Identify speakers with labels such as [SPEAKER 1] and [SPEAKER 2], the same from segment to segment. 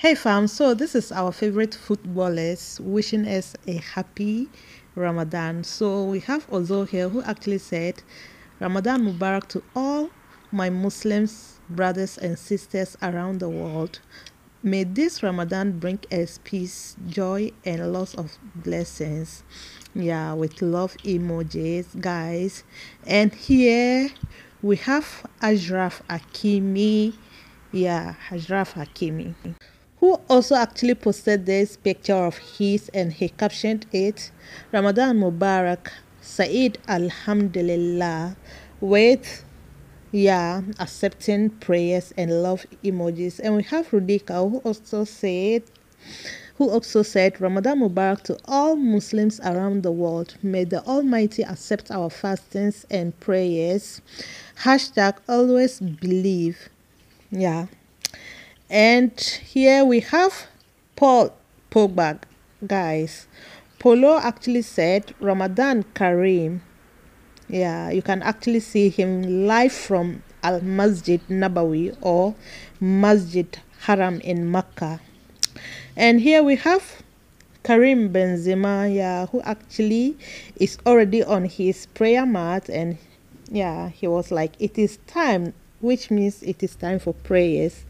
[SPEAKER 1] Hey fam, so this is our favorite footballers wishing us a happy Ramadan. So we have Ozil here who actually said Ramadan Mubarak to all my Muslims brothers and sisters around the world. May this Ramadan bring us peace, joy, and lots of blessings. Yeah, with love emojis, guys. And here we have Ashraf Hakimi. Yeah, Ashraf Hakimi who also actually posted this picture of his and he captioned it Ramadan Mubarak Saeed Alhamdulillah with yeah accepting prayers and love emojis and we have Rudiger who also said who also said Ramadan Mubarak to all Muslims around the world. May the Almighty accept our fastings and prayers. Hashtag always believe. Yeah. And here we have Paul Pogba, guys. Polo actually said Ramadan Kareem. Yeah, you can actually see him live from Al Masjid Nabawi or Masjid Haram in Mecca. And here we have Karim Benzema, yeah, who actually is already on his prayer mat and yeah, he was like, it is time, which means it is time for prayers.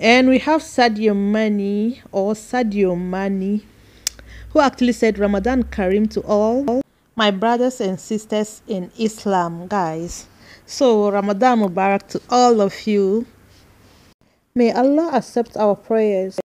[SPEAKER 1] And we have Sadio Mane or Sadio Mane who actually said Ramadan Karim to all my brothers and sisters in Islam, guys. So Ramadan Mubarak to all of you. May Allah accept our prayers.